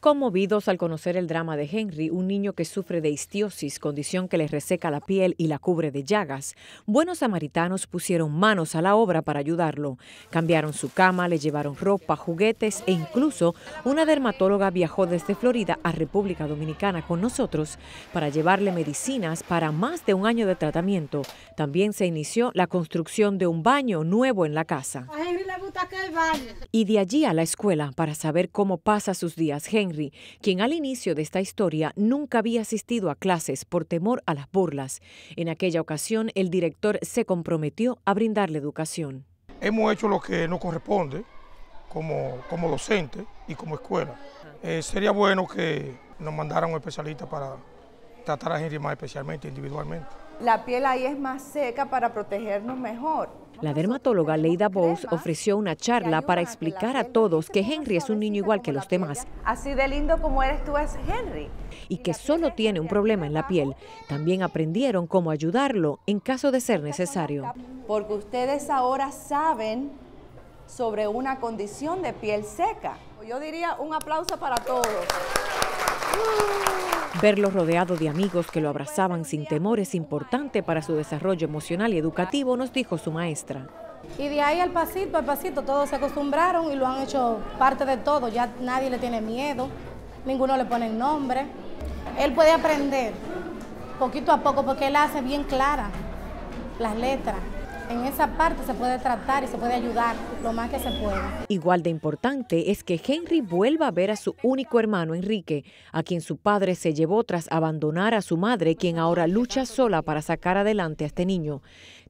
Conmovidos al conocer el drama de Henry, un niño que sufre de histiosis, condición que le reseca la piel y la cubre de llagas, buenos samaritanos pusieron manos a la obra para ayudarlo. Cambiaron su cama, le llevaron ropa, juguetes e incluso una dermatóloga viajó desde Florida a República Dominicana con nosotros para llevarle medicinas para más de un año de tratamiento. También se inició la construcción de un baño nuevo en la casa. Y de allí a la escuela para saber cómo pasa sus días Henry quien al inicio de esta historia nunca había asistido a clases por temor a las burlas. En aquella ocasión, el director se comprometió a brindarle educación. Hemos hecho lo que nos corresponde como, como docente y como escuela. Eh, sería bueno que nos mandaran un especialista para tratar a Henry más especialmente, individualmente. La piel ahí es más seca para protegernos mejor. La dermatóloga Leida Bowes ofreció una charla para explicar a todos que Henry es un niño igual que los demás. Así de lindo como eres tú es Henry. Y que solo tiene un problema en la piel. También aprendieron cómo ayudarlo en caso de ser necesario. Porque ustedes ahora saben sobre una condición de piel seca. Yo diría un aplauso para todos. Verlo rodeado de amigos que lo abrazaban sin temor es importante para su desarrollo emocional y educativo, nos dijo su maestra. Y de ahí al pasito, al pasito, todos se acostumbraron y lo han hecho parte de todo. Ya nadie le tiene miedo, ninguno le pone nombre. Él puede aprender poquito a poco porque él hace bien clara las letras en esa parte se puede tratar y se puede ayudar lo más que se pueda. Igual de importante es que Henry vuelva a ver a su único hermano Enrique, a quien su padre se llevó tras abandonar a su madre, quien ahora lucha sola para sacar adelante a este niño.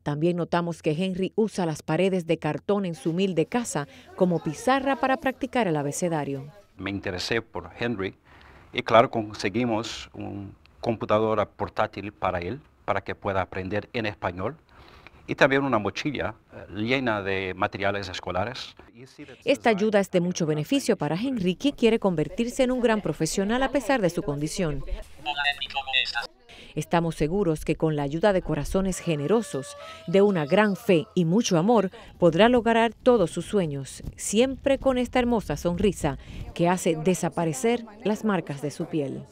También notamos que Henry usa las paredes de cartón en su humilde casa como pizarra para practicar el abecedario. Me interesé por Henry y claro, conseguimos una computadora portátil para él, para que pueda aprender en español y también una mochila eh, llena de materiales escolares. Esta ayuda es de mucho beneficio para Henry, quiere convertirse en un gran profesional a pesar de su condición. Estamos seguros que con la ayuda de corazones generosos, de una gran fe y mucho amor, podrá lograr todos sus sueños, siempre con esta hermosa sonrisa que hace desaparecer las marcas de su piel.